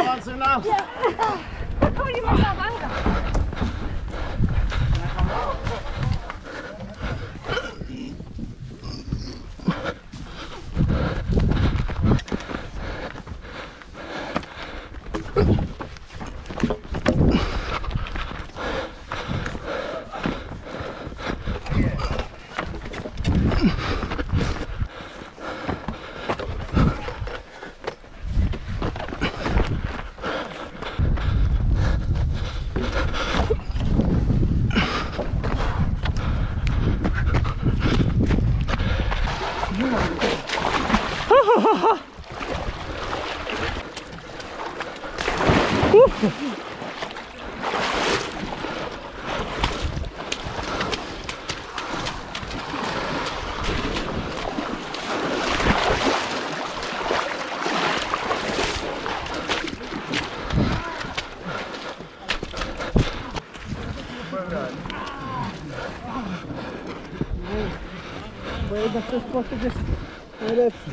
Come on, Suna. Yeah. Da kommen die Wasser weiter. Yeah. Uh! Böyle dakika sporta geçtim. Öyle etsin.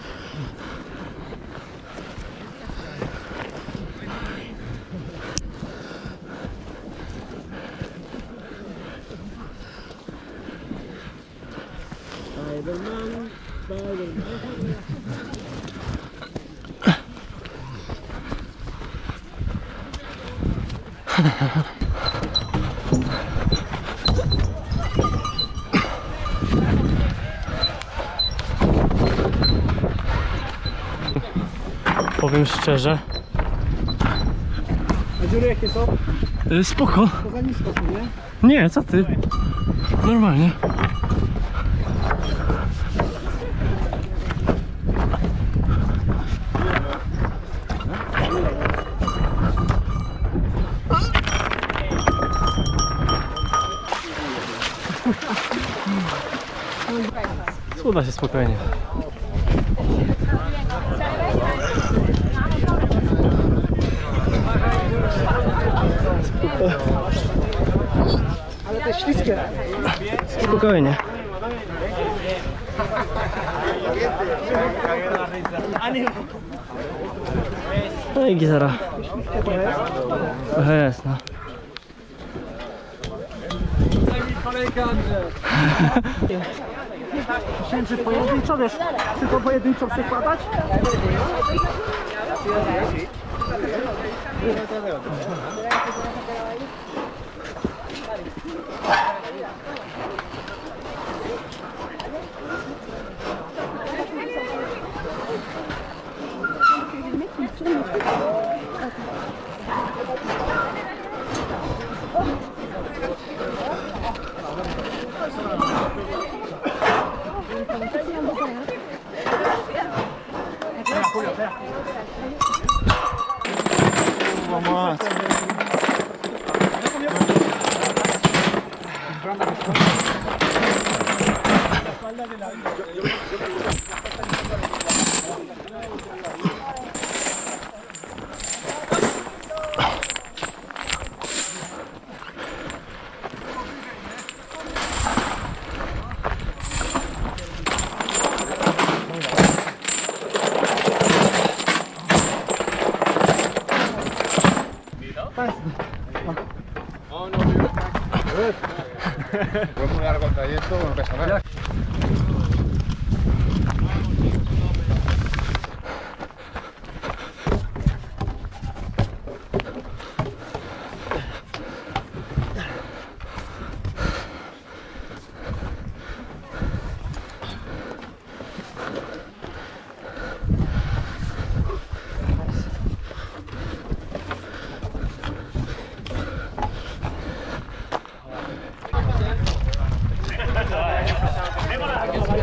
Powiem szczerze. A dziury jakie są? Spoko. To za nisko są, nie? Nie, co ty? Normalnie. Uda się spokojnie. Ale te śliskie. Spokojnie. No i gitara. Trochę jest, no. Wszędzie pojedynczo, wiesz, tylko pojedynczo przykładać? Przekładać. Fue muy largo el trayecto.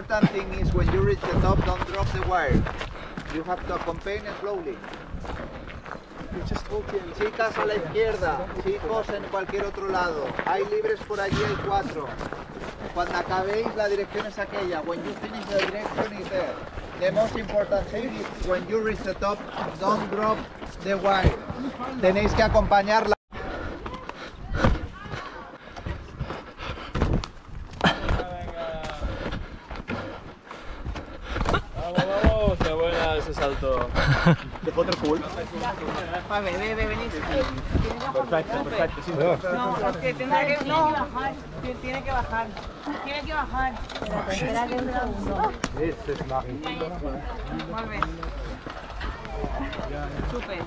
important thing is when you reach the top, don't drop the wire. You have to accompany slowly. Chicas a la izquierda, chicos en cualquier otro lado. Hay libres por allí, hay cuatro. Cuando acabéis, la dirección es aquella. When you finish, the direction is there. The most important thing is when you reach the top, don't drop the wire. Tenéis que acompañarla. Vamos, vamos, qué A ver, ve, ve, venís. Perfecto, perfecto. sí. No, es que tendrá que, no, que tiene que bajar. Tiene que bajar. Un segundo. Muy bien. Súper.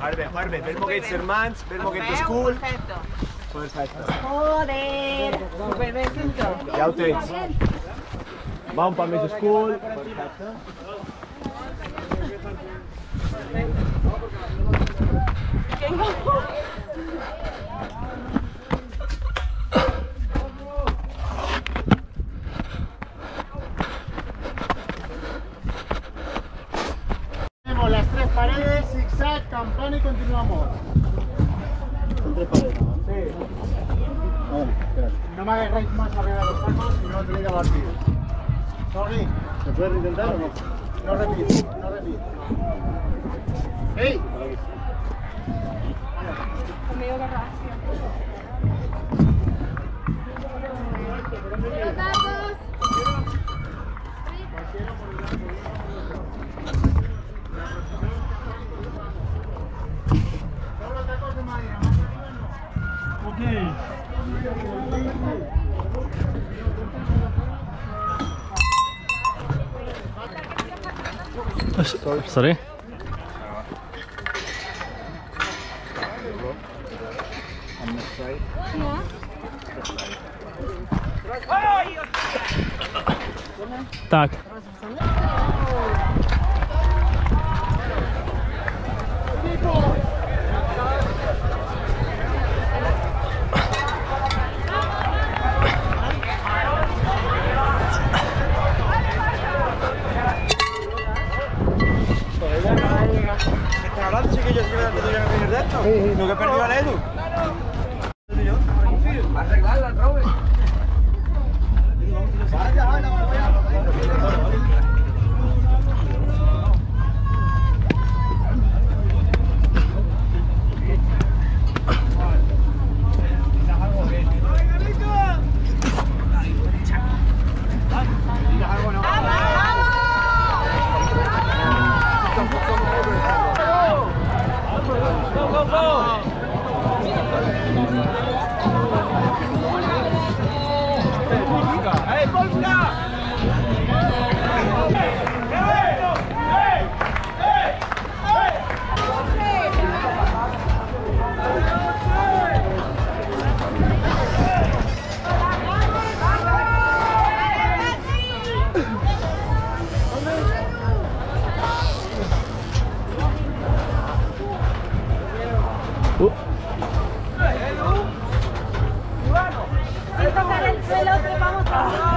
Harve, Harve, ven que ser mans, ven que Veu, school. Perfecto. Perfecto. Joder. Súper, ven, cinto. Ja ho tens. Vam per més school. No me agarréis más arriba de los tacos y no tenéis que partir. Sorry. ¿Se puede intentar o no? No repito, no repito. ¡Ey! Sorry. Так. Más arriba no. Sorry. Tak. No que perdió a Edu. Uh. Bueno, sin tocar el suelo que vamos a...